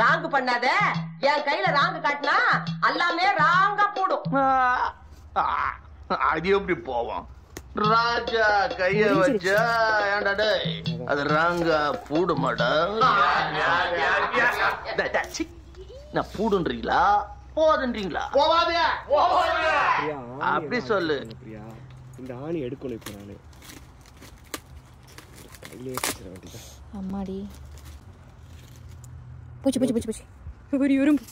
Wrong பண்ணாத. என் கையில wrong காட்டினா எல்லாமே ராங்கா போடும். அது எப்படி போவோம்? ராஜா கைய வச்சா அது ராங்கா பூடுமாடா. நான் பூடுன்றீங்களா? போதுன்றீங்களா? போவாதே. அப்படி சொல்லு. இந்த ஆணி எடுக்கணும் இப்போ நானு. கையிலே வச்சிட வேண்டியதான் அம்மாடி. பூச்சி பூச்சி பூச்சி பூச்சி. ஒரு எறும்பு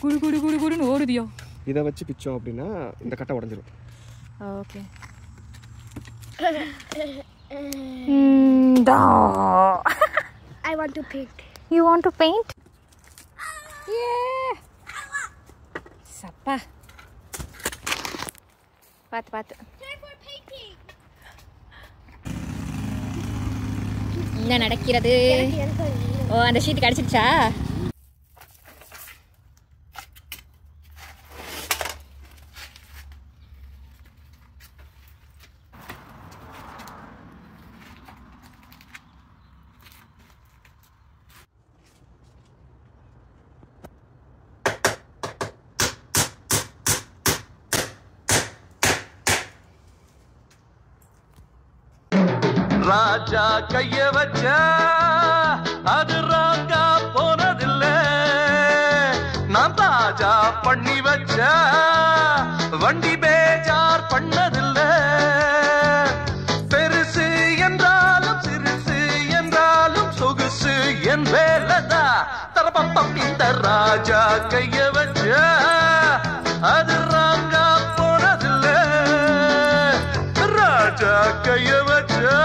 குடு குடு குடு குடுன்னு ஓடுதியா? இதை வச்சு பிச்சோம் அப்படின்னா இந்த கட்டை உடஞ்சிரும். Okay. I want to paint. You want to paint சப்பா. பார்த்து பார்த்து என்ன நடக்கிறது? ஓ அந்த ஷீட் கிடச்சிருச்சா? ராஜா கைய வச்ச அது ராங்கா போனதில்ல. நான் தாஜா பண்ணி வச்ச வண்டி பேஜார் பண்ணதில்ல. பெருசு என்றாலும் சிறுசு என்றாலும் சொகுசு என் வேலைதா. தரப்பம் இந்த ராஜா கைய வச்ச அது ராங்கா போனதில்ல. ராஜா கைய வச்சா